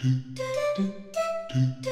do, do, do, do, do.